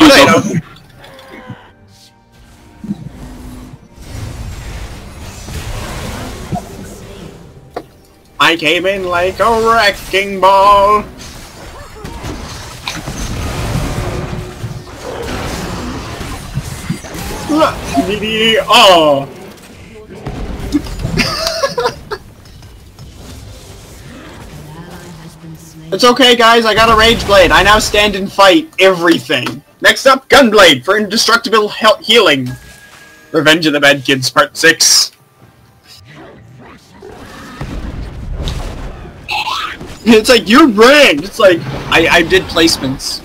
Later. I came in like a wrecking ball. Oh! It's okay, guys. I got a Rage Blade. I now stand and fight everything. Next up, Gunblade for indestructible he healing. Revenge of the Bad Kids, Part 6. It's like, you're brand! It's like, I, I did placements.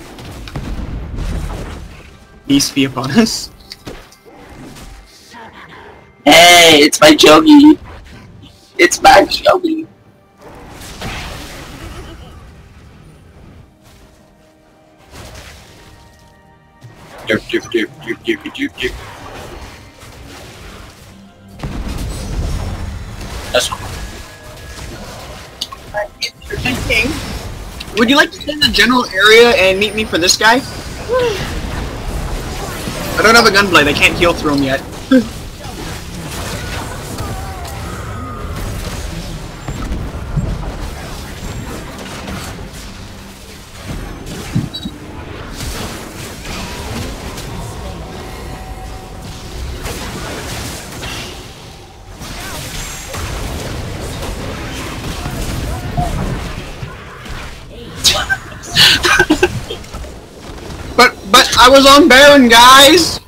Peace be upon us. Hey, it's my Chogi. It's my Chogi. Dip, dip, dip, dip, dip, dip, dip. That's cool. King, would you like to stay in the general area and meet me for this guy? I don't have a gunblade, I can't heal through him yet. I was on Baron, guys.